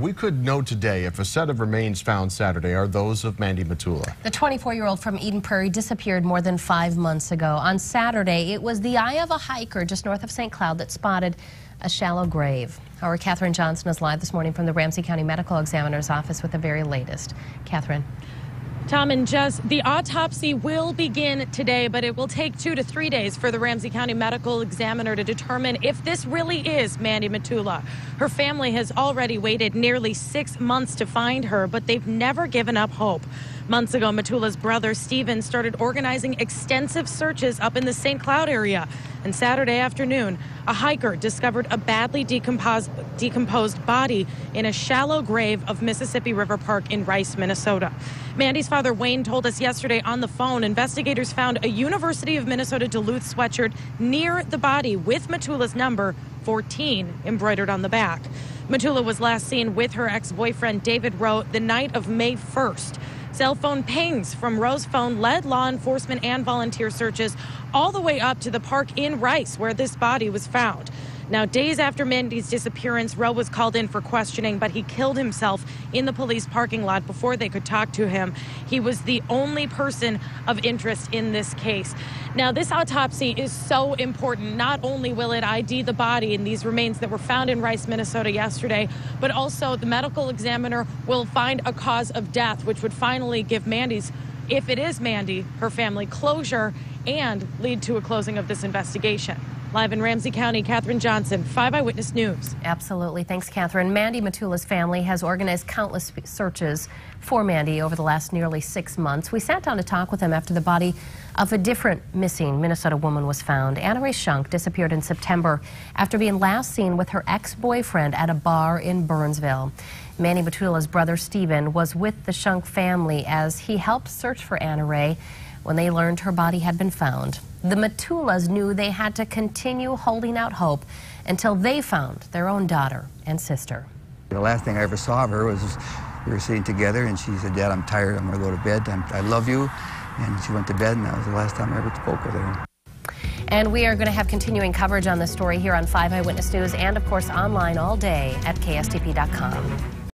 we could know today if a set of remains found Saturday are those of Mandy Matula. The 24-year-old from Eden Prairie disappeared more than five months ago. On Saturday, it was the eye of a hiker just north of St. Cloud that spotted a shallow grave. Our Catherine Johnson is live this morning from the Ramsey County Medical Examiner's Office with the very latest. Catherine. Tom and Jess, the autopsy will begin today, but it will take two to three days for the Ramsey County Medical Examiner to determine if this really is Mandy Matula. Her family has already waited nearly six months to find her, but they've never given up hope. Months ago, Matula's brother, Steven, started organizing extensive searches up in the St. Cloud area. And Saturday afternoon, a hiker discovered a badly decomposed, decomposed body in a shallow grave of Mississippi River Park in Rice, Minnesota. Mandy's father, Wayne, told us yesterday on the phone investigators found a University of Minnesota Duluth sweatshirt near the body with Matula's number 14 embroidered on the back. Matula was last seen with her ex boyfriend, David Roe, the night of May 1st. Cell phone pings from Roe's phone led law enforcement and volunteer searches all the way up to the park in Rice where this body was found. Now, days after Mandy's disappearance, Roe was called in for questioning, but he killed himself in the police parking lot before they could talk to him. He was the only person of interest in this case. Now, this autopsy is so important. Not only will it ID the body and these remains that were found in Rice, Minnesota yesterday, but also the medical examiner will find a cause of death, which would finally give Mandy's if it is Mandy, her family closure and lead to a closing of this investigation. Live in Ramsey County, Catherine Johnson, 5 Eyewitness News. Absolutely. Thanks, Catherine. Mandy Matula's family has organized countless searches for Mandy over the last nearly six months. We sat down to talk with them after the body of a different missing Minnesota woman was found. Anarae Schunk disappeared in September after being last seen with her ex-boyfriend at a bar in Burnsville. Mandy Matula's brother, Stephen, was with the Shunk family as he helped search for Anarae when they learned her body had been found. The Matulas knew they had to continue holding out hope until they found their own daughter and sister. The last thing I ever saw of her was we were sitting together and she said, Dad, I'm tired. I'm going to go to bed. I'm, I love you. And she went to bed and that was the last time I ever spoke with her. And we are going to have continuing coverage on this story here on 5 Eyewitness News and, of course, online all day at KSTP.com.